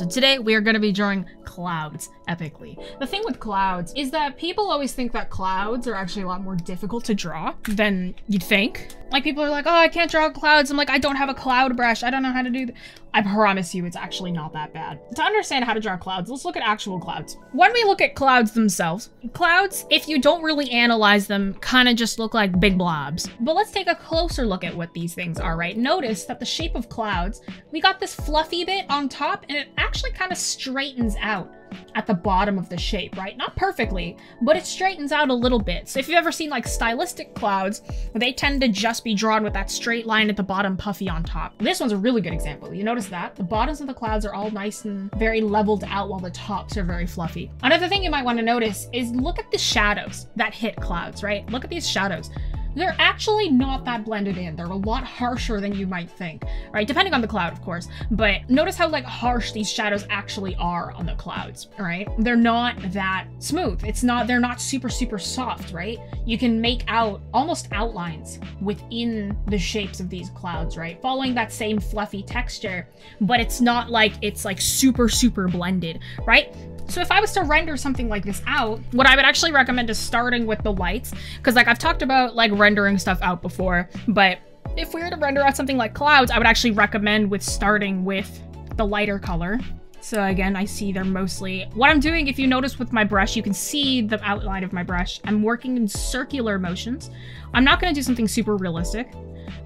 So today we are going to be drawing clouds epically. The thing with clouds is that people always think that clouds are actually a lot more difficult to draw than you'd think. Like people are like, oh, I can't draw clouds. I'm like, I don't have a cloud brush. I don't know how to do that. I promise you it's actually not that bad. To understand how to draw clouds, let's look at actual clouds. When we look at clouds themselves, clouds, if you don't really analyze them, kind of just look like big blobs. But let's take a closer look at what these things are, right? Notice that the shape of clouds, we got this fluffy bit on top and it actually kind of straightens out at the bottom of the shape, right? Not perfectly, but it straightens out a little bit. So if you've ever seen like stylistic clouds, they tend to just be drawn with that straight line at the bottom, puffy on top. This one's a really good example. You notice that? The bottoms of the clouds are all nice and very leveled out while the tops are very fluffy. Another thing you might want to notice is look at the shadows that hit clouds, right? Look at these shadows they're actually not that blended in. They're a lot harsher than you might think, right? Depending on the cloud, of course. But notice how like harsh these shadows actually are on the clouds, right? They're not that smooth. It's not, they're not super, super soft, right? You can make out almost outlines within the shapes of these clouds, right? Following that same fluffy texture, but it's not like it's like super, super blended, right? So if I was to render something like this out, what I would actually recommend is starting with the lights, because like I've talked about like rendering stuff out before, but if we were to render out something like clouds, I would actually recommend with starting with the lighter color. So again, I see they're mostly... What I'm doing, if you notice with my brush, you can see the outline of my brush. I'm working in circular motions. I'm not going to do something super realistic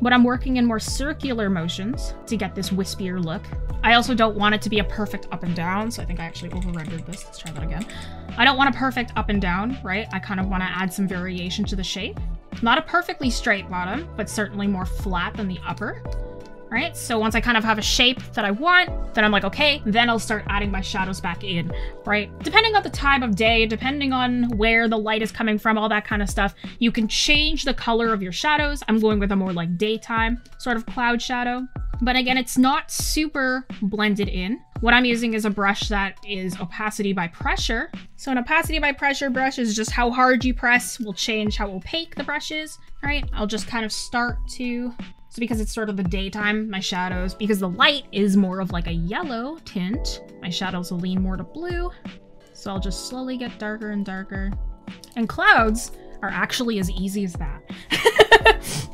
but I'm working in more circular motions to get this wispier look. I also don't want it to be a perfect up and down, so I think I actually over-rendered this. Let's try that again. I don't want a perfect up and down, right? I kind of want to add some variation to the shape. Not a perfectly straight bottom, but certainly more flat than the upper right? So once I kind of have a shape that I want, then I'm like, okay, then I'll start adding my shadows back in, right? Depending on the time of day, depending on where the light is coming from, all that kind of stuff, you can change the color of your shadows. I'm going with a more like daytime sort of cloud shadow. But again, it's not super blended in. What I'm using is a brush that is opacity by pressure. So an opacity by pressure brush is just how hard you press will change how opaque the brush is. Right, I'll just kind of start to so because it's sort of the daytime, my shadows, because the light is more of like a yellow tint, my shadows will lean more to blue. So I'll just slowly get darker and darker. And clouds are actually as easy as that.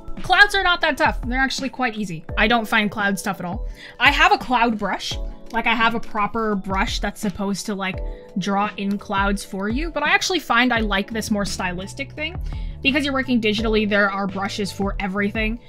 clouds are not that tough. They're actually quite easy. I don't find clouds tough at all. I have a cloud brush. Like I have a proper brush that's supposed to like draw in clouds for you, but I actually find I like this more stylistic thing. Because you're working digitally, there are brushes for everything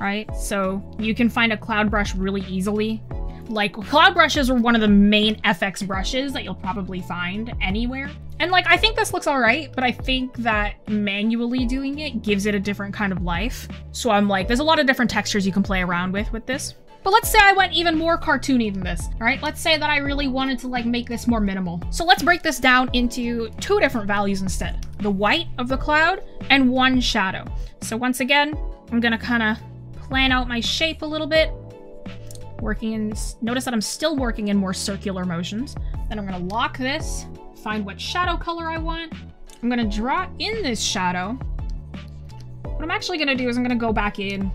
right? So you can find a cloud brush really easily. Like, cloud brushes are one of the main FX brushes that you'll probably find anywhere. And like, I think this looks all right, but I think that manually doing it gives it a different kind of life. So I'm like, there's a lot of different textures you can play around with with this. But let's say I went even more cartoony than this, all right? Let's say that I really wanted to like make this more minimal. So let's break this down into two different values instead. The white of the cloud and one shadow. So once again, I'm gonna kind of plan out my shape a little bit. Working in, notice that I'm still working in more circular motions. Then I'm gonna lock this, find what shadow color I want. I'm gonna draw in this shadow. What I'm actually gonna do is I'm gonna go back in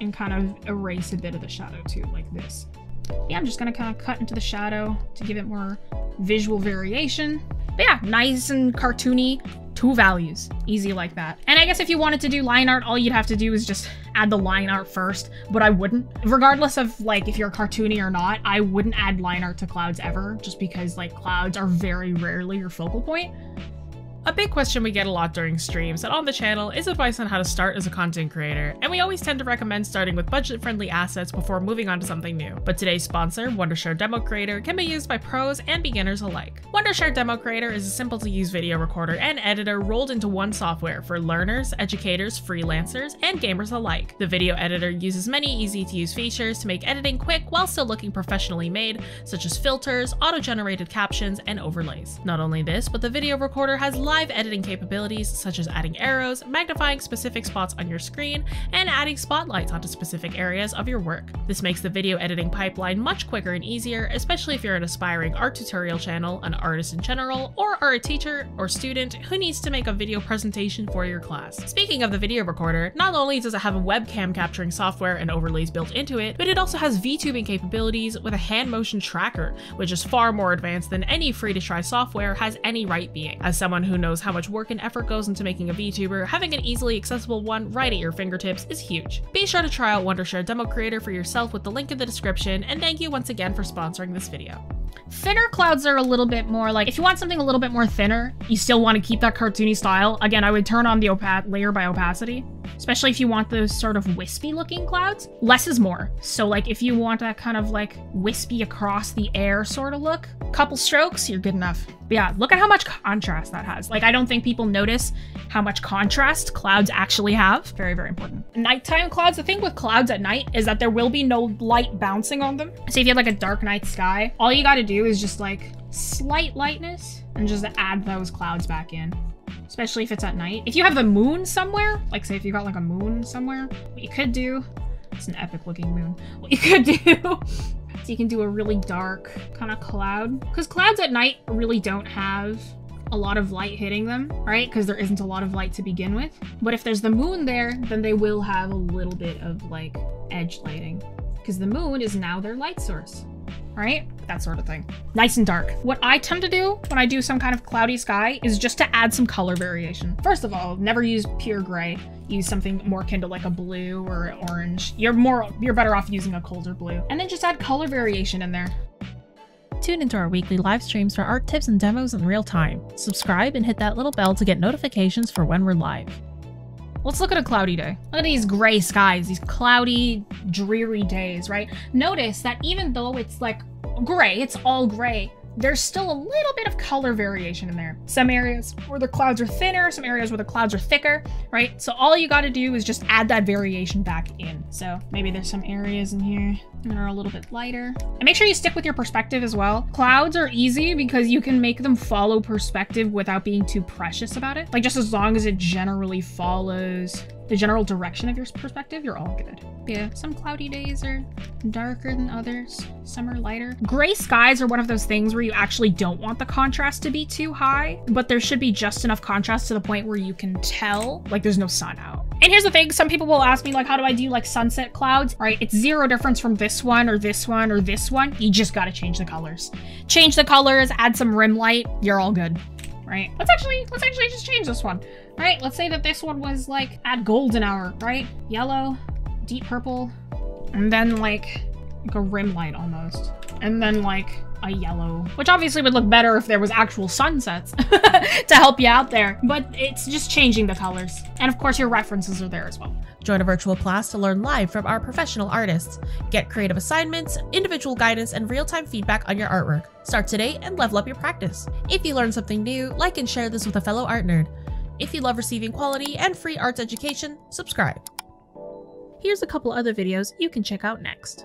and kind of erase a bit of the shadow too, like this. Yeah, I'm just gonna kind of cut into the shadow to give it more visual variation. But yeah, nice and cartoony, two values, easy like that. And I guess if you wanted to do line art, all you'd have to do is just add the line art first, but I wouldn't. Regardless of like if you're cartoony or not, I wouldn't add line art to clouds ever, just because like clouds are very rarely your focal point. A big question we get a lot during streams and on the channel is advice on how to start as a content creator, and we always tend to recommend starting with budget-friendly assets before moving on to something new. But today's sponsor, Wondershare DemoCreator, can be used by pros and beginners alike. Wondershare DemoCreator is a simple-to-use video recorder and editor rolled into one software for learners, educators, freelancers, and gamers alike. The video editor uses many easy-to-use features to make editing quick while still looking professionally made, such as filters, auto-generated captions, and overlays. Not only this, but the video recorder has live live editing capabilities such as adding arrows, magnifying specific spots on your screen, and adding spotlights onto specific areas of your work. This makes the video editing pipeline much quicker and easier, especially if you're an aspiring art tutorial channel, an artist in general, or are a teacher or student who needs to make a video presentation for your class. Speaking of the video recorder, not only does it have a webcam capturing software and overlays built into it, but it also has VTubing capabilities with a hand motion tracker, which is far more advanced than any free to try software has any right being. As someone who knows how much work and effort goes into making a VTuber, having an easily accessible one right at your fingertips is huge. Be sure to try out Wondershare DemoCreator for yourself with the link in the description, and thank you once again for sponsoring this video. Thinner clouds are a little bit more like, if you want something a little bit more thinner, you still want to keep that cartoony style. Again, I would turn on the opa layer by opacity, especially if you want those sort of wispy looking clouds. Less is more. So like if you want that kind of like wispy across the air sort of look, couple strokes, you're good enough. But yeah, look at how much contrast that has. Like I don't think people notice how much contrast clouds actually have. Very, very important. Nighttime clouds, the thing with clouds at night is that there will be no light bouncing on them. So if you have like a dark night sky, all you gotta do is just like slight lightness and just add those clouds back in especially if it's at night. If you have the moon somewhere, like say if you got like a moon somewhere, what you could do, it's an epic looking moon. What you could do, you can do a really dark kind of cloud. Because clouds at night really don't have a lot of light hitting them, right? Because there isn't a lot of light to begin with. But if there's the moon there, then they will have a little bit of like edge lighting. Because the moon is now their light source right? That sort of thing. Nice and dark. What I tend to do when I do some kind of cloudy sky is just to add some color variation. First of all, never use pure gray. Use something more akin to like a blue or orange. You're more, you're better off using a colder blue. And then just add color variation in there. Tune into our weekly live streams for art tips and demos in real time. Subscribe and hit that little bell to get notifications for when we're live. Let's look at a cloudy day. Look at these gray skies, these cloudy, dreary days, right? Notice that even though it's like gray, it's all gray, there's still a little bit of color variation in there. Some areas where the clouds are thinner, some areas where the clouds are thicker, right? So all you gotta do is just add that variation back in. So maybe there's some areas in here that are a little bit lighter. And make sure you stick with your perspective as well. Clouds are easy because you can make them follow perspective without being too precious about it. Like just as long as it generally follows the general direction of your perspective, you're all good. Yeah, some cloudy days are darker than others. Some are lighter. Gray skies are one of those things where you actually don't want the contrast to be too high, but there should be just enough contrast to the point where you can tell like there's no sun out. And here's the thing, some people will ask me like, how do I do like sunset clouds? All right, it's zero difference from this one or this one or this one. You just gotta change the colors. Change the colors, add some rim light, you're all good right? Let's actually, let's actually just change this one, right? Let's say that this one was like at golden hour, right? Yellow, deep purple, and then like, like a rim light almost. And then like a yellow, which obviously would look better if there was actual sunsets to help you out there, but it's just changing the colors. And of course your references are there as well. Join a virtual class to learn live from our professional artists. Get creative assignments, individual guidance, and real-time feedback on your artwork. Start today and level up your practice. If you learned something new, like and share this with a fellow art nerd. If you love receiving quality and free arts education, subscribe. Here's a couple other videos you can check out next.